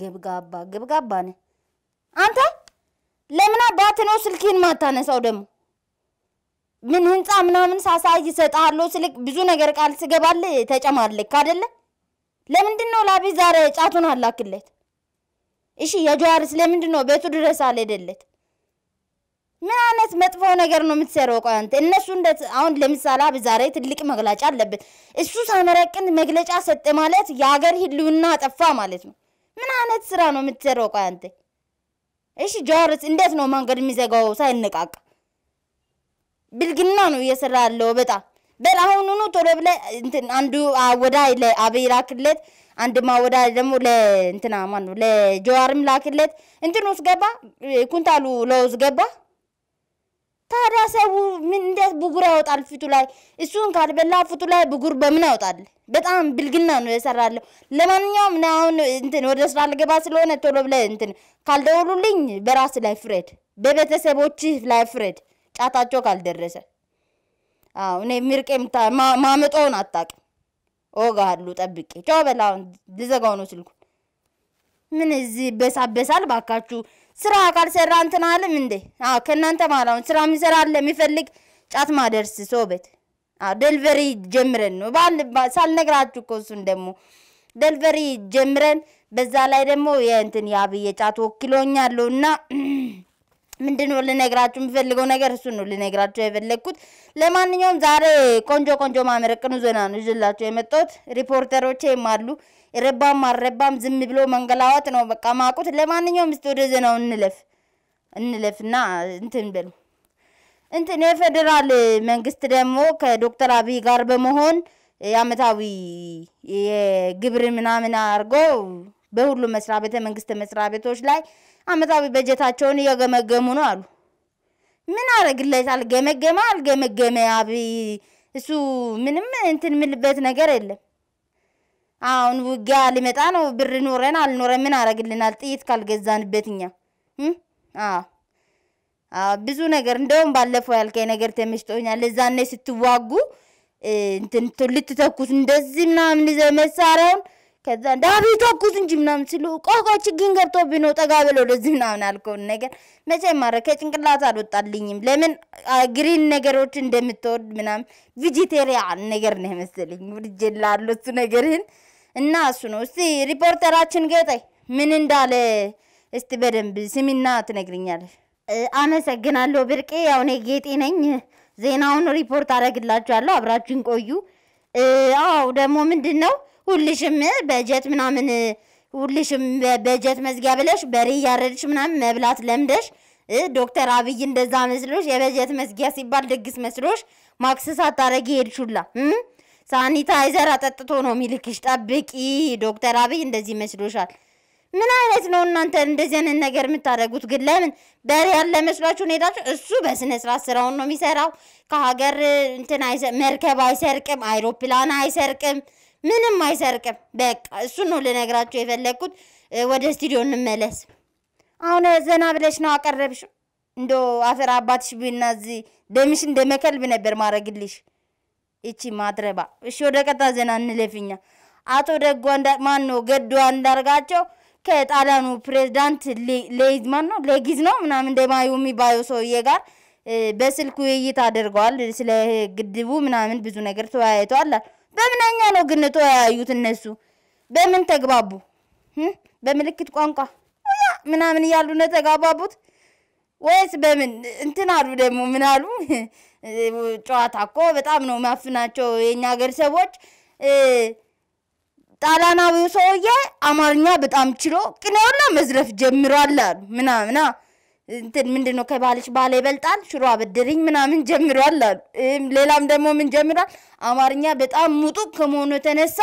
ገብጋባ ገብጋባ ነህ አንተ። ለምን አባት ነው ስልክህን ማታነሳው? ደግሞ ምን ህንፃ ምናምን ሳሳይ እሰጥሃለሁ ስልክ ብዙ ነገር ቃል ስገባልህ ተጨማለክ አይደለ? ለምንድን ነው ላቢ ዛሬ ጫቱን አላክለት? እሺ የጀዋርስ ለምንድን ነው ቤቱ ድረስ አልሄደለት? ምን አይነት መጥፎ ነገር ነው የምትሰራው? ቆይ አንተ እነሱ እንደ አሁን ለምሳሌ አብ ዛሬ ትልቅ መግለጫ አለበት። እሱ ሳመረቅን መግለጫ ሰጠ ማለት የሀገር ህልውና አጠፋ ማለት ነው። ምን አይነት ስራ ነው የምትሰራው? ቆይ አንተ እሺ ጀዋርስ እንዴት ነው መንገድ የሚዘጋው ሳይነቃቅ? ብልግና ነው እየሰራ ያለው በጣም በል አሁኑኑ ቶሎ ብለህ አንዱ አወዳይ ለአብይ ላክለት፣ አንድ ማወዳይ ደግሞ ለእንትና ማን ነው ለጀዋርም ላክለት። እንትን ውስጥ ኩንታሉ ለውዝ ገባ። ታዲያ ሰው ምን እንዴት ብጉር ያወጣል ፊቱ ላይ? እሱን ካልበላ ፊቱ ላይ ብጉር በምን ያወጣል? በጣም ብልግና ነው የሰራለሁ። ለማንኛውም እኔ አሁን እንትን ወደ ስራ ልገባ ስለሆነ ቶሎ ብለህ እንትን ካልደወሉልኝ በራስ ላይ ፍረድ፣ በቤተሰቦችህ ላይ ፍረድ። ጫታቸው ካልደረሰ እኔ ምርቄ ማመጣውን አታውቅም። እወጋሃለሁ ጠብቄ። አሁን ልዘጋው ነው ስልኩ። ምን እዚህ በሳበሳል ባካችሁ። ስራ ካልሰራ እንትን አለም እንዴ? አዎ ከእናንተ አሁን ስራ የሚሰራ አለ የሚፈልግ ጫት ማደርስ ሰው ቤት አዎ ደልቨሪ ጀምረን ነው ባል ሳልነግራችሁ እኮ እሱን ደግሞ ደልቨሪ ጀምረን በዛ ላይ ደግሞ የእንትን የአብይ ጫት ወክሎኛለሁ እና ምንድን ነው ልነግራችሁ የምፈልገው ነገር እሱን ነው ልነግራችሁ የፈለግኩት። ለማንኛውም ዛሬ ቆንጆ ቆንጆ ማመረቅኑ ዜና ነው ይዤላችሁ የመጣሁት። ሪፖርተሮቼም አሉ ረባም አልረባም ዝም ብሎ መንገላዋጥ ነው በቃ ማቁት። ለማንኛውም እስቲ ወደ ዜናው እንለፍ እንለፍና እንትን በሉ እንትን የፌዴራል መንግስት ደግሞ ከዶክተር አብይ ጋር በመሆን የአመታዊ የግብር ምናምን አድርጎ በሁሉም መስሪያ ቤተ መንግስት መስሪያ ቤቶች ላይ አመታዊ በጀታቸውን እየገመገሙ ነው አሉ። ምን አረግለታል? ገመገመ አልገመገመ አብይ እሱ ምንም እንትን ምልበት ነገር የለም። አሁን ውጊያ ሊመጣ ነው። ብር ኖረን አልኖረን ምን አረግልናል? ጥይት ካልገዛንበት እኛ ብዙ ነገር እንደውም ባለፈው ያልከኝ ነገር ተመችቶኛል። እዛኔ ስትዋጉ እንትን ልትተኩስ እንደዚህ ምናምን ይዘህ መሳሪያውን ከዛ ዳቢ ተኩስ እንጂ ምናምን ሲሉ ቆቆ ችግኝ ገብቶብኝ ነው ጠጋ ብለው ወደዚህ ምናምን አልከውን ነገር መቼም ማረ ከጭንቅላት አልወጣልኝም። ለምን ግሪን ነገሮች እንደምትወድ ምናምን ቬጂቴሪያን ነገር ነው መሰለኝ ውድጄልሃለሁ እሱ ነገርህን እና እሱ ነው። እስቲ ሪፖርተራችን ጌጠይ ምን እንዳለ እስቲ በደንብ ስሚና ትነግርኛለሽ። አመሰግናለሁ ብርቄ። ያው እኔ ጌጤ ነኝ። ዜናውን ሪፖርት አደርግላችኋለሁ። አብራችን ቆዩ። አዎ ደግሞ ምንድን ነው ሁልሽም በጀት ምናምን ሁልሽም በጀት መዝጊያ ብለሽ በሬ እያረድሽ ምናምን መብላት ለምደሽ ዶክተር አብይ እንደዛ መስሎሽ የበጀት መዝጊያ ሲባል ድግስ መስሎሽ ማክሰስ አታረጊ ሄድሹላ ሳኒታይዘር አጠጥቶ ነው የሚልክሽ። ጠብቂ ዶክተር አብይ እንደዚህ መስሎሻል። ምን አይነት ነው እናንተ እንደዚህ አይነት ነገር የምታደርጉት? ግን ለምን በሬ ያለ መስሏችሁ ሄዳችሁ? እሱ በስነ ስርዓት ስራውን ነው የሚሰራው። ከሀገር እንትን መርከብ አይሰርቅም፣ አይሮፕላን አይሰርቅም፣ ምንም አይሰርቅም። በቃ እሱ ነው ልነግራችሁ የፈለግኩት። ወደ ስቱዲዮ እንመለስ። አሁን ዘና ብለሽ ነው አቀረብሽው። እንዶ አፈር አባትሽ ቢና እዚህ ደምሽ እንደ መከልብ ነበር ማድረግልሽ። ይቺ ማትረባ። እሺ ወደ ቀጣ ዜና እንለፍኛ። አቶ ደጓ ማን ነው ገዱ አንዳርጋቸው ከጣሊያኑ ፕሬዝዳንት ሌይዝ ማን ነው ሌጊዝ ነው ምናምን እንደማዩ የሚባዩ ሰውዬ ጋር በስልክ ውይይት አድርገዋል። ስለ ግድቡ ምናምን ብዙ ነገር ተወያይተዋል። በምንኛ ነው ግን ተወያዩት? እነሱ በምን ተግባቡ? በምልክት ቋንቋ ምናምን እያሉ ነው ተጋባቡት ወይስ በምን እንትን አሉ? ደግሞ ምን አሉ? ጨዋታ እኮ በጣም ነው ማፍናቸው የእኛ ሀገር ሰዎች። ጣሊያናዊው ሰውዬ አማርኛ በጣም ችሎ ቅኔውና መዝረፍ ጀምሯል አሉ ምናምና እንትን ምንድን ነው ከባልሽ ባለ ይበልጣል ሽሮ አበድርኝ ምናምን ጀምሯል አሉ። ሌላም ደግሞ ምን ጀምሯል? አማርኛ በጣም ሙጡቅ ከመሆኑ የተነሳ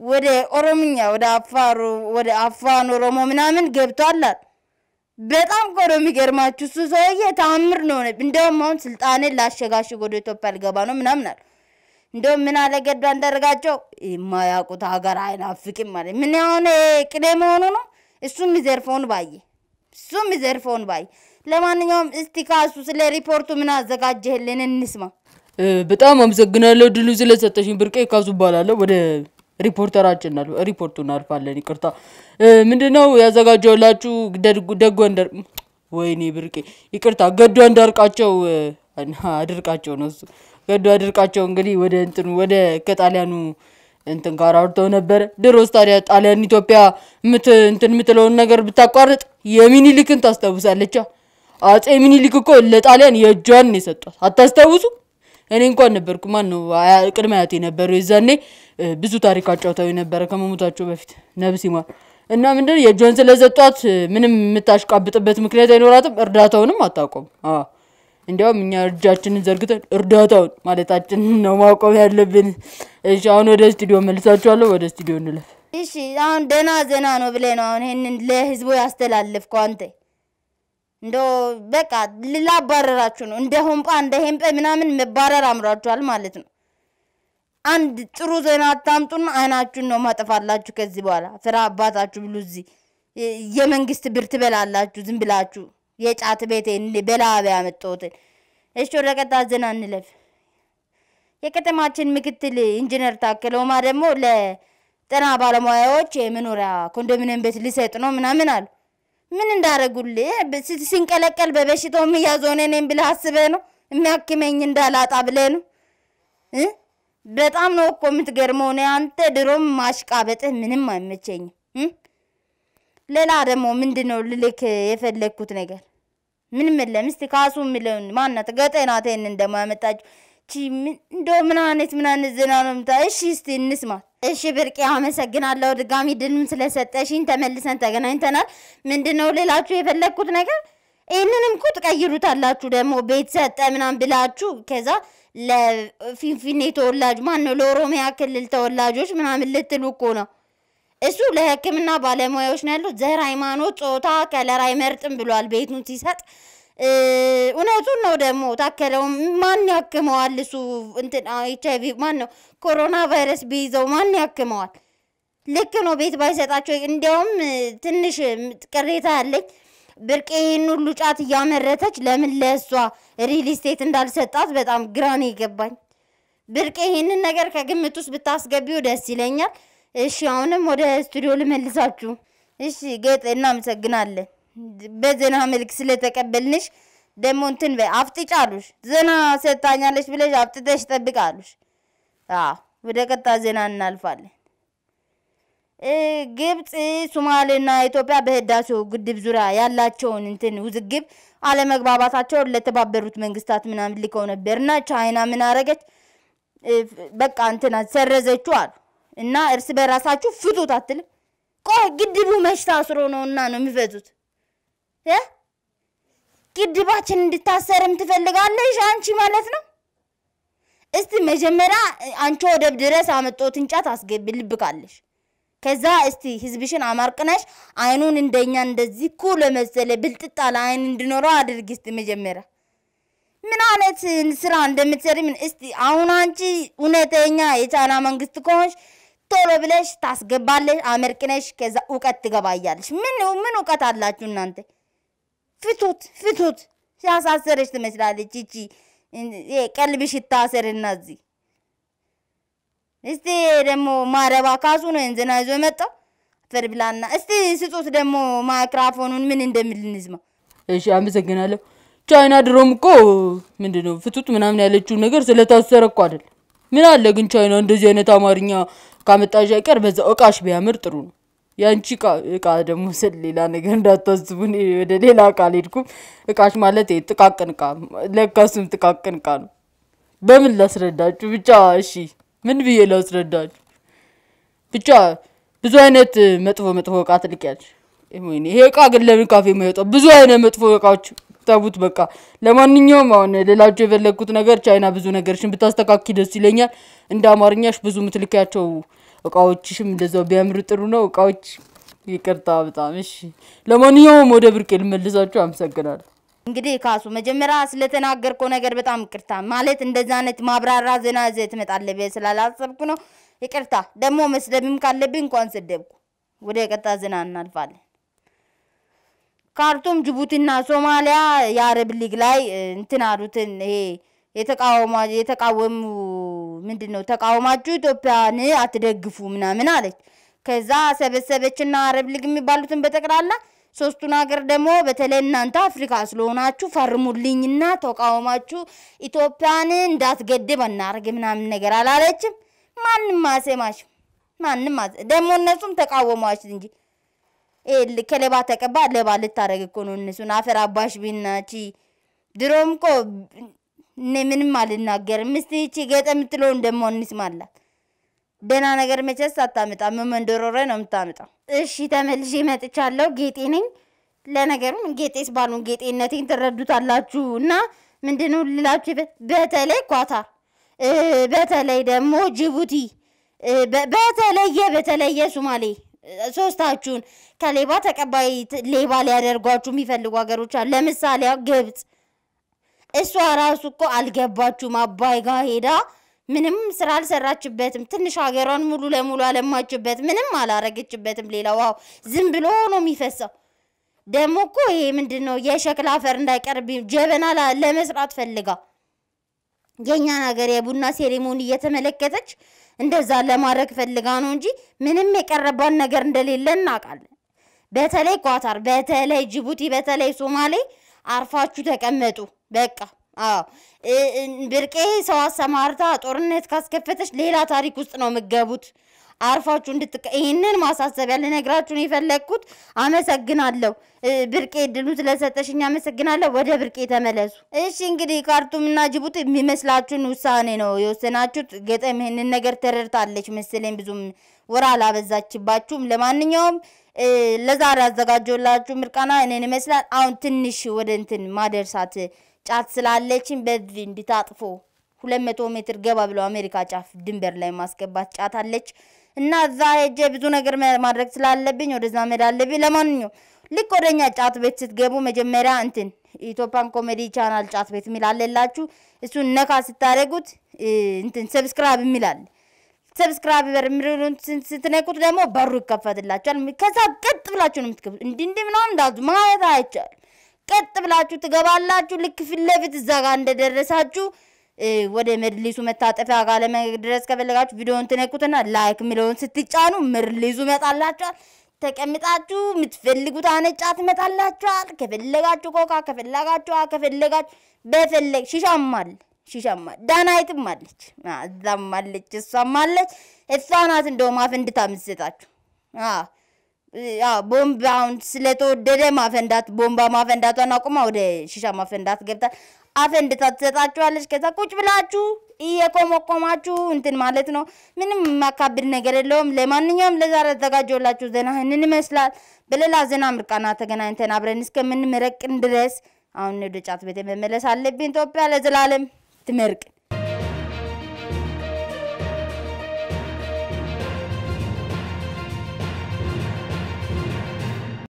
ወደ ኦሮምኛ ወደ አፋሩ ወደ አፋን ኦሮሞ ምናምን ገብቷል አሉ። በጣም ነው የሚገርማችሁ። እሱ ሰውዬ ተአምር ነው። እንደውም አሁን ስልጣኔን ላሸጋሽግ ወደ ኢትዮጵያ ልገባ ነው ምናምን አሉ። እንደውም ምን አለ ገዱ አንዳርጋቸው የማያውቁት ሀገር አይናፍቅም ማለት ምን አሁን ቅኔ መሆኑ ነው። እሱ የሚዘርፈውን ባየ እሱ የሚዘርፈውን ባየ። ለማንኛውም እስቲ ካሱ ስለ ሪፖርቱ ምን አዘጋጀህልን እንስማ። በጣም አመሰግናለሁ ድሉ ስለሰጠሽኝ ብርቄ። ካሱ እባላለሁ። ወደ ሪፖርተራችን እናል ሪፖርቱ እናልፋለን። ይቅርታ ምንድነው ያዘጋጀውላችሁ? ደጎ እንደር ወይኔ ብርቄ ይቅርታ፣ ገዱ አንዳርቃቸው አድርቃቸው ነው እሱ ገዱ አድርቃቸው እንግዲህ ወደ እንትኑ ወደ ከጣሊያኑ እንትን ጋር አውርተው ነበረ። ድሮስ ታዲያ ጣሊያን ኢትዮጵያ እንትን የምትለውን ነገር ብታቋርጥ የሚኒሊክን ታስታውሳለቻ። አጼ ሚኒሊክ እኮ ለጣሊያን የእጇን የሰጧት። አታስታውሱ? እኔ እንኳን ነበርኩ። ማን ነው ቅድመ አያቴ ነበሩ። የዛኔ ብዙ ታሪክ አጫውተው ነበረ ከመሞታቸው በፊት ነብስ ይማር እና ምንድን የእጇን ስለሰጧት ምንም የምታሽቃብጥበት ምክንያት አይኖራትም። እርዳታውንም አታውቀውም። እንዲያውም እኛ እጃችንን ዘርግተን እርዳታውን ማለታችን ነው ማቆም ያለብን። እሺ አሁን ወደ ስቱዲዮ መልሳችኋለሁ። ወደ ስቱዲዮ እንለፍ። እሺ አሁን ደህና ዜና ነው ብለህ ነው አሁን ይሄንን ለህዝቡ ያስተላለፍከው አንተ። እንዶ በቃ ላባረራችሁ ነው። እንደ ሆምጳ እንደ ሄምጴ ምናምን መባረር አምሯችኋል ማለት ነው። አንድ ጥሩ ዜና አታምጡና አይናችሁን ነው ማጠፋላችሁ። ከዚህ በኋላ ፍራ አባታችሁ ብሉ። እዚህ የመንግስት ብር ትበላላችሁ ዝም ብላችሁ የጫት ቤቴ በላብ ያመጣሁትን። እሺ ወደ ቀጣይ ዜና እንለፍ። የከተማችን ምክትል ኢንጂነር ታከለ ኡማ ደግሞ ለጤና ባለሙያዎች የመኖሪያ ኮንዶሚኒየም ቤት ሊሰጥ ነው ምናምን አሉ። ምን እንዳደረጉልህ ሲንቀለቀል በበሽታው የሚያዘውን እኔም ብለህ አስበህ ነው የሚያክመኝ እንዳላጣ ብለህ ነው። በጣም ነው እኮ የምትገርመው። እኔ አንተ ድሮም ማሽቃበጥህ ምንም አይመቸኝም። ሌላ ደግሞ ምንድን ነው ልልክ የፈለግኩት ነገር ምንም የለም። እስቲ ካሱ የሚለውን ማናት ይህን እንደማያመጣችሁ እንደ ምን አይነት ምን አይነት ዜና ነው ምታ? እሺ እስቲ እንስማት። እሺ ብርቄ አመሰግናለሁ ድጋሚ ድልም ስለሰጠሽኝ። ተመልሰን ተገናኝተናል። ምንድን ነው ልላችሁ የፈለግኩት ነገር ይህንንም እኮ ትቀይሩታላችሁ ደግሞ ቤት ሰጠ ምናምን ብላችሁ ከዛ ለፊንፊኔ ተወላጅ ማን ነው ለኦሮሚያ ክልል ተወላጆች ምናምን ልትሉ እኮ ነው። እሱ ለሕክምና ባለሙያዎች ነው ያሉት። ዘር፣ ሃይማኖት፣ ጾታ፣ color አይመርጥም ብሏል ቤቱን ሲሰጥ። እውነቱን ነው ደግሞ ታከለውም ማን ያክመዋል? እሱ እንትን ኤች አይቪ ማን ነው ኮሮና ቫይረስ ቢይዘው ማን ያክመዋል? ልክ ነው ቤት ባይሰጣቸው። እንዲያውም ትንሽ ቅሬታ ያለኝ ብርቄ ይህን ሁሉ ጫት እያመረተች ለምን ለእሷ real estate እንዳልሰጣት በጣም ግራ ነው የገባኝ። ብርቄ ይህንን ነገር ከግምት ውስጥ ብታስገቢው ደስ ይለኛል። እሺ አሁንም ወደ ስቱዲዮ ልመልሳችሁ። እሺ ጌጥ እናመሰግናለን በዜና መልክ ስለተቀበልንሽ። ደግሞ እንትን በይ አፍጥጫ አሉሽ። ዜና ሰጥታኛለች ብለሽ አፍጥጠሽ ጠብቃሉሽ። ወደ ቀጣይ ዜና እናልፋለን። ግብጽ፣ ሶማሌና ኢትዮጵያ በህዳሴው ግድብ ዙሪያ ያላቸውን እንትን ውዝግብ አለመግባባታቸውን ለተባበሩት መንግስታት ምናምን ልከው ነበር እና ቻይና ምን አረገች? በቃ እንትና ሰረዘችው አሉ እና እርስ በራሳችሁ ፍቱት አትልም? ቆይ ግድቡ መች ታስሮ ነው እና ነው የሚፈቱት? ግድባችን እንድታሰርም ትፈልጋለሽ አንቺ ማለት ነው? እስቲ መጀመሪያ አንቺ ወደብ ድረስ አመጦት እንጨት አስገቢ ልብ ከዛ እስቲ ህዝብሽን አማርቅነሽ አይኑን እንደኛ እንደዚህ ኩል መሰለ ብልጥጥ ያለ አይን እንዲኖረው አድርጊ። እስቲ መጀመሪያ ምን አይነት ስራ እንደምትሰሪ ምን እስቲ አሁን አንቺ እውነተኛ የቻይና መንግስት ከሆንሽ ቶሎ ብለሽ ታስገባለሽ፣ አመርቅነሽ ከዛ እውቀት ትገባያለሽ። ምን ምን እውቀት አላችሁ እናንተ? ፍቱት ፍቱት። ሲያሳሰረች ትመስላለች ይቺ ቀልብሽ ይታሰርና እዚህ እስቲ ደግሞ ማረባ ካሱ ነው እንዝና ይዞ የመጣው አፈር ብላና። እስቲ ስጡት ደግሞ ማይክራፎኑን ምን እንደሚል እንስማ። እሺ አመሰግናለሁ። ቻይና ድሮም እኮ ምንድን ነው ፍቱት ምናምን ያለችው ነገር ስለታሰረ እኮ አይደለም። ምን አለ ግን ቻይና እንደዚህ አይነት አማርኛ ካመጣሽ አይቀር በዛ እቃሽ ቢያምር ጥሩ ነው። ያንቺ እቃ ደግሞ ስል ሌላ ነገር እንዳታስቡ፣ ወደ ሌላ እቃ አልሄድኩም። እቃሽ ማለት ጥቃቅን እቃ ለካሱም ጥቃቅን እቃ ነው። በምን ላስረዳችሁ? ብቻ እሺ ምን ብዬ ላስረዳችሁ? ብቻ ብዙ አይነት መጥፎ መጥፎ እቃ ትልቂያለሽ። ይሄ እቃ ግን ለምን ካፌ የማይወጣው? ብዙ አይነት መጥፎ እቃዎች ተቡት። በቃ ለማንኛውም አሁን ልላችሁ የፈለግኩት ነገር ቻይና ብዙ ነገርሽን ብታስተካኪ ደስ ይለኛል። እንደ አማርኛሽ ብዙ ምትልኪያቸው እቃዎችሽም እንደዛው ቢያምር ጥሩ ነው። እቃዎች ይቅርታ በጣም እሺ። ለማንኛውም ወደ ብርቄ ልመልሳችሁ። አመሰግናለሁ። እንግዲህ ካሱ መጀመሪያ ስለተናገርከው ነገር በጣም ይቅርታ። ማለት እንደዛ አይነት ማብራራ ዜና ይዘህ ትመጣለህ ስላላሰብኩ ነው። ይቅርታ። ደግሞ መስደብም ካለብኝ እንኳን ሰደብኩ። ወደ ቀጣይ ዜና እናልፋለን። ካርቱም፣ ጅቡቲና ሶማሊያ የአረብ ሊግ ላይ እንትን አሉትን ይሄ የተቃወሙ ምንድን ነው ተቃውማችሁ ኢትዮጵያን አትደግፉ ምናምን አለች። ከዛ ሰበሰበችና አረብ ሊግ የሚባሉትን በጠቅላላ ሶስቱን ሀገር ደግሞ በተለይ እናንተ አፍሪካ ስለሆናችሁ ፈርሙልኝና ተቃውማችሁ ኢትዮጵያን እንዳትገድብ እናርግ ምናምን ነገር አላለችም። ማንም አሰማሽም። ማንም ደግሞ እነሱም ተቃወሟች እንጂ ከሌባ ተቀባ ሌባ ልታደርግ እኮ ነው እነሱን አፈር አባሽ ቢናቺ ድሮም እኮ እኔ ምንም አልናገርም። እስቲ ይቺ ገጠ የምትለውን ደግሞ እንስማላት። ደህና ነገር መቼስ አታመጣም። መንደሮረ ነው የምታመጣው። እሺ ተመልሼ መጥቻለሁ። ጌጤ ነኝ። ለነገሩ ጌጤስ ባሉን ጌጤነቴን ትረዱታላችሁ። እና ምንድነው ልላችሁ፣ በተለይ ኳታር፣ በተለይ ደግሞ ጅቡቲ፣ በተለየ በተለየ ሱማሌ ሶስታችሁን ከሌባ ተቀባይ ሌባ ሊያደርጓችሁ የሚፈልጉ ሀገሮች አሉ። ለምሳሌ ግብጽ እሷ ራሱ እኮ አልገባችሁም። አባይ ጋር ሄዳ ምንም ስራ አልሰራችበትም። ትንሽ ሀገሯን ሙሉ ለሙሉ አለማችበት፣ ምንም አላረገችበትም። ሌላ wow ዝም ብሎ ነው የሚፈሰው። ደግሞ እኮ ይሄ ምንድን ነው የሸክላ አፈር እንዳይቀርብ ጀበና ለመስራት ፈልጋ የእኛን ሀገር የቡና ceremony እየተመለከተች እንደዛ ለማድረግ ፈልጋ ነው እንጂ ምንም የቀረባን ነገር እንደሌለ እናውቃለን። በተለይ ኳታር፣ በተለይ ጅቡቲ፣ በተለይ ሶማሌ አርፋችሁ ተቀመጡ። በቃ አዎ ብርቄ ሰው አሰማርታ ጦርነት ካስከፈተች ሌላ ታሪክ ውስጥ ነው የምገቡት። አርፋችሁ እንድትቀ ይህንን ማሳሰቢያ ልነግራችሁን የፈለግኩት። አመሰግናለሁ ብርቄ፣ እድሉ ስለሰጠሽኝ አመሰግናለሁ። ወደ ብርቄ ተመለሱ። እሺ እንግዲህ ካርቱምና ጅቡቲ የሚመስላችሁን ውሳኔ ነው የወሰናችሁት። ገጠም ይህንን ነገር ተረድታለች መሰለኝ። ብዙም ወራ አላበዛችባችሁም። ለማንኛውም ለዛሬ ያዘጋጀላችሁ ምርቃና እኔን ይመስላል። አሁን ትንሽ ወደ እንትን ማደርሳት ጫት ስላለችን በዚህ እንዲታጥፎ ሁለት መቶ ሜትር ገባ ብሎ አሜሪካ ጫፍ ድንበር ላይ ማስገባት ጫት አለች እና እዛ ሄጄ ብዙ ነገር ማድረግ ስላለብኝ ወደዛ መሄድ አለብኝ። ለማንኛውም ልክ ወደኛ ጫት ቤት ስትገቡ መጀመሪያ እንትን Ethiopian comedy channel ጫት ቤት የሚል እሱን ነካ ስታደርጉት እንትን subscribe የሚል subscribe በርምሩን ስትነኩት ደግሞ በሩ ይከፈትላችኋል። ከዛ ቀጥ ብላችሁ ነው የምትገቡት። እንዲህ እንዲህ ምናምን እንዳዙ ማየት አይቻልም። ቀጥ ብላችሁ ትገባላችሁ። ልክ ፊት ለፊት እዛ ጋር እንደደረሳችሁ ወደ መድሊሱ መታጠፊያ ጋር ለመድረስ ከፈለጋችሁ ቪዲዮውን ትነኩትና like የሚለውን ስትጫኑ መድሊሱ ይመጣላችኋል። ተቀምጣችሁ የምትፈልጉት አይነት ጫት ከፈለጋችሁ ኮካ፣ ከፈለጋችሁ ከፈለጋችሁ በፈለግ ሺሻም አለ ዳናይትም አለች እዛም አለች እሷም አለች። እሷ ናት እንደውም አፈንድታ የምትሰጣችሁ ቦምብ ስለተወደደ ማፈንዳት ቦምባ ማፈንዳቷን አቁማ ወደ ሺሻ ማፈንዳት ገብታ አፈንድታ ትሰጣችኋለች። ከዛ ቁጭ ብላችሁ እየቆመቆማችሁ እንትን ማለት ነው። ምንም የማካብድ ነገር የለውም። ለማንኛውም ለዛሬ ተዘጋጀላችሁ ዜና ይህንን ይመስላል። በሌላ ዜና ምርቃና ተገናኝተን አብረን እስከምንመረቅን ድረስ አሁን ወደ ጫት ቤት መመለስ አለብኝ። ኢትዮጵያ ለዘላለም ትመርቅ።